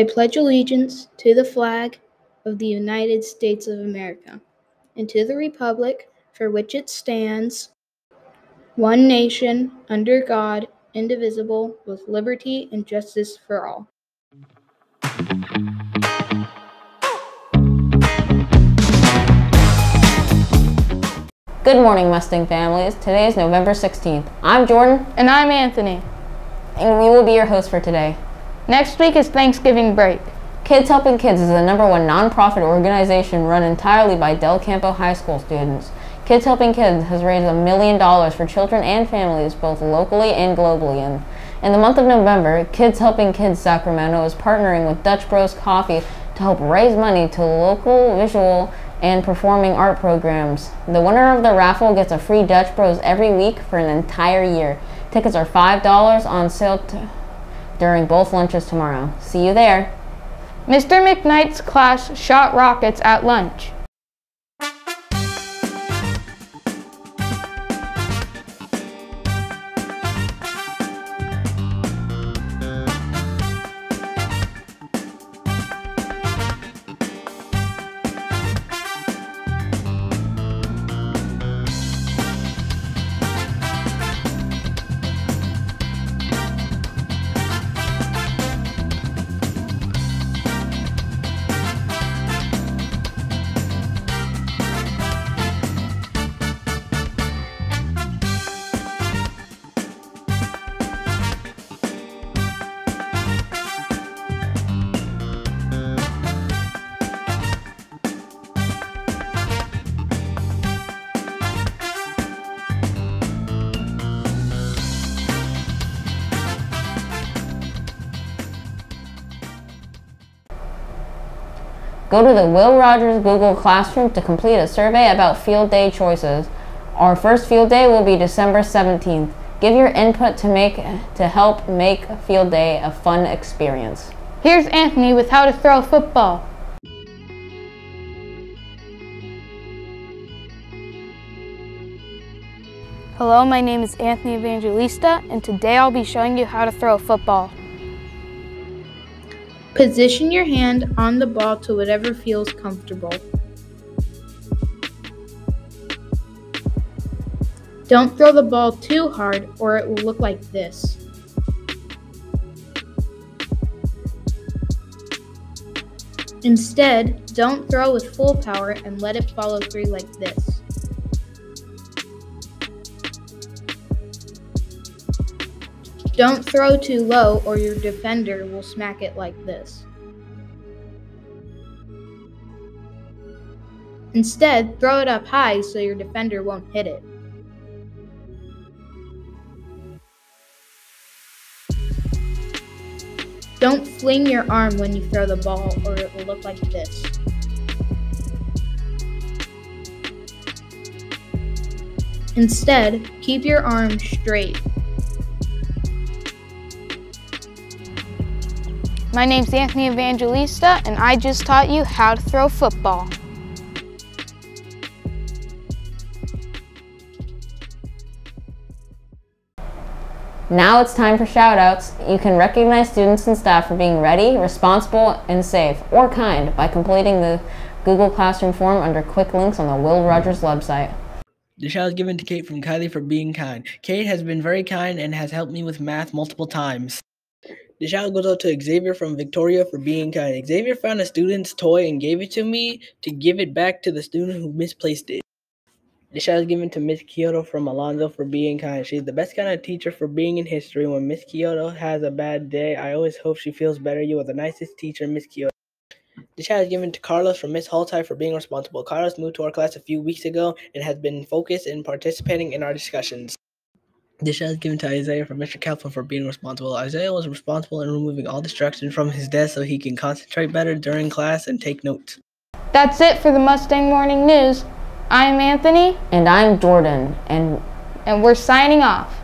I pledge allegiance to the flag of the United States of America and to the republic for which it stands, one nation, under God, indivisible, with liberty and justice for all. Good morning, Mustang families. Today is November 16th. I'm Jordan, And I'm Anthony. and we will be your hosts for today. Next week is Thanksgiving break. Kids Helping Kids is the number one nonprofit organization run entirely by Del Campo High School students. Kids Helping Kids has raised a million dollars for children and families both locally and globally. And in the month of November, Kids Helping Kids Sacramento is partnering with Dutch Bros Coffee to help raise money to local visual and performing art programs. The winner of the raffle gets a free Dutch Bros every week for an entire year. Tickets are $5 on sale during both lunches tomorrow. See you there. Mr. McKnight's class shot rockets at lunch. Go to the Will Rogers Google Classroom to complete a survey about field day choices. Our first field day will be December 17th. Give your input to make to help make field day a fun experience. Here's Anthony with how to throw a football. Hello, my name is Anthony Evangelista, and today I'll be showing you how to throw a football. Position your hand on the ball to whatever feels comfortable. Don't throw the ball too hard or it will look like this. Instead, don't throw with full power and let it follow through like this. Don't throw too low or your defender will smack it like this. Instead, throw it up high so your defender won't hit it. Don't fling your arm when you throw the ball or it will look like this. Instead, keep your arm straight. My name's Anthony Evangelista, and I just taught you how to throw football. Now it's time for shoutouts. You can recognize students and staff for being ready, responsible, and safe, or kind, by completing the Google Classroom form under quick links on the Will Rogers website. The shout is given to Kate from Kylie for being kind. Kate has been very kind and has helped me with math multiple times. The shout goes out to Xavier from Victoria for being kind. Xavier found a student's toy and gave it to me to give it back to the student who misplaced it. The shout is given to Miss Kyoto from Alonzo for being kind. She's the best kind of teacher for being in history. When Miss Kyoto has a bad day, I always hope she feels better. You are the nicest teacher, Miss Kyoto. The shout is given to Carlos from Miss Haltai for being responsible. Carlos moved to our class a few weeks ago and has been focused in participating in our discussions. The shout is given to Isaiah from Mr. Kaplan for being responsible. Isaiah was responsible in removing all distractions from his desk so he can concentrate better during class and take notes. That's it for the Mustang Morning News. I'm Anthony. And I'm Jordan, and and we're signing off.